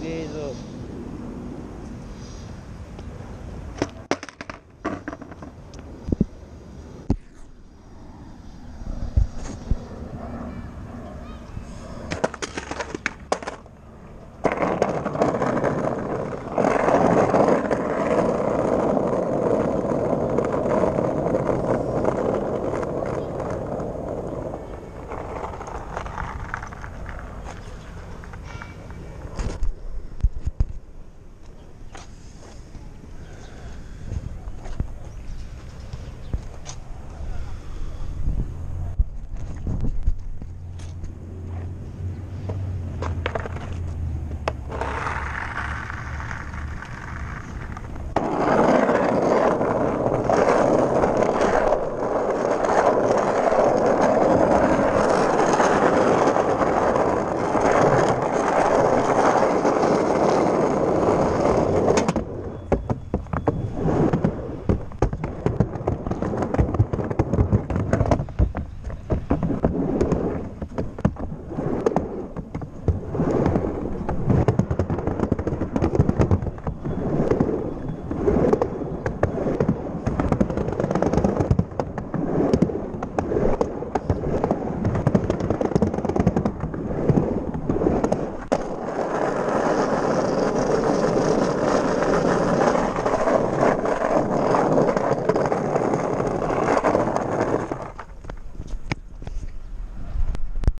português.